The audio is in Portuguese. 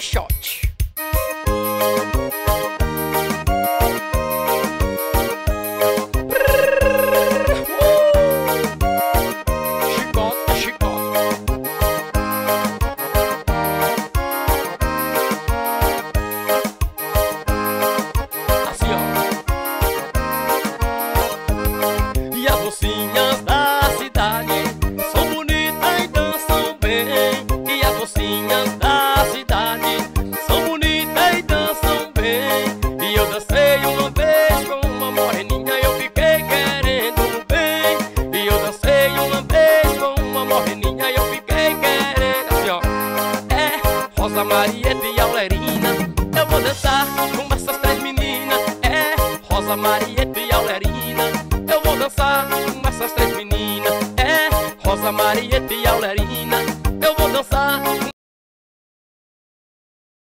shot. Chicote, chicote. Assim, da cidade são bonitas e dançam bem. E as mocinhas da Rosa Maria e Aulerina Eu vou dançar com essas três meninas. É, Rosa Maria e Aulerina Eu vou dançar com essas três meninas. É, Rosa Maria e Aulerina Eu vou dançar